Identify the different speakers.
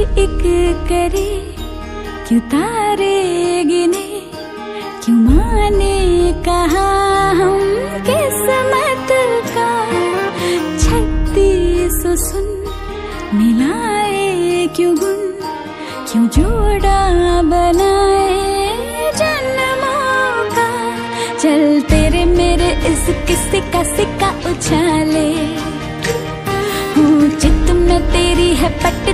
Speaker 1: एक करे, क्यों तारे गिने, क्यों माने कहा हम किस्मत का? छत्तीस सुन, मिलाए क्यों गुन क्यों जोड़ा बनाए जन्मों का? चल तेरे मेरे इस किस्से का सिक्का उछाले। हूँ चित्त में तेरी है पट